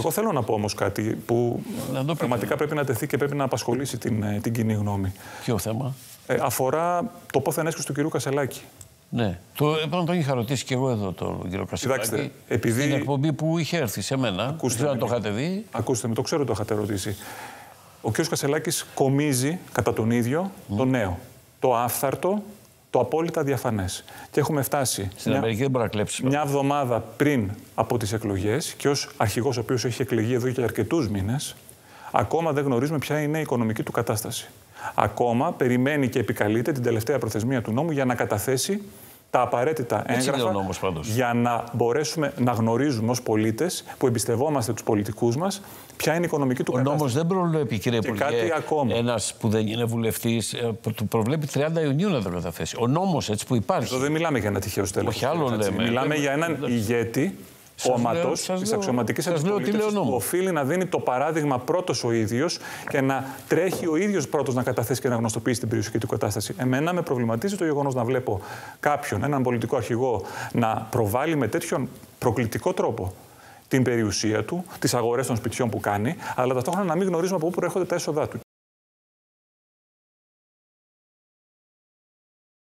Εγώ θέλω να πω όμως κάτι που Να το πραγματικά πείτε. πρέπει να τεθεί και πρέπει να απασχολήσει την, ε, την κοινή γνώμη. Ποιο θέμα; Ε, αφορά το πόθεν έσχος του κυρίου Κασελάκη. Ναι. Το, επάνω τον είχα ρωτήσει και εγώ εδώ τον κύριο Κασιλάκη. Κοιτάξτε, επειδή- Στην εκπομπή που είχε έρθει σε μένα. Δεν Ακούστε ξέρω αν με. το είχατε δει. Ακούστε με, το ξέρω το είχατε ρωτήσει. Ο κ. Κασελάκης κομίζει κατά τον ίδιο το νέο. Το άφθαρτο, το απόλυτα διαφανές. Και έχουμε φτάσει Στην μια, Αμερική δεν μπορεί να κλέψεις. μια εβδομάδα πριν από τις εκλογές και ως αρχηγός ο οποίος έχει εκλεγεί εδώ και αρκετούς μήνες, ακόμα δεν γνωρίζουμε ποια είναι η οικονομική του κατάσταση. Ακόμα περιμένει και επικαλείται την τελευταία προθεσμία του νόμου για να καταθέσει τα απαραίτητα Έτσι έγγραφα είναι ο νόμος πάντως. για να μπορέσουμε να γνωρίζουμε ως πολίτες που εμπιστευόμαστε τους πολιτικούς μας ποια είναι η οικονομική του Ο κατάσταση. νόμο δεν προβλέπει, κύριε Και Υπουργέ, κάτι ακόμα. ένας που δεν είναι βουλευτής, του προβλέπει 30 Ιουνίου να το καταθέσει. Ο νόμος έτσι που υπάρχει. Εδώ δεν μιλάμε για ένα τυχαίο στέλεχος. Όχι, άλλο λέμε. Μιλάμε Λέμε- για έναν ηγέτη Σας κόμματο λέω- σας της λέω- αξιωματικής σας λέω τι λέει ο αντιπολίτευση που νόμος. οφείλει να δίνει το παράδειγμα πρώτος ο ίδιος και να τρέχει ο ίδιος πρώτος να καταθέσει και να γνωστοποιήσει την περιουσιακή του κατάσταση. Εμένα με προβληματίζει το γεγονός να βλέπω κάποιον, έναν πολιτικό αρχηγό, να προβάλλει με τέτοιον προκλητικό τρόπο την περιουσία του, τις αγορές των σπιτιών που κάνει, αλλά ταυτόχρονα να μην γνωρίζουμε από πού προέρχονται τα έσοδά του.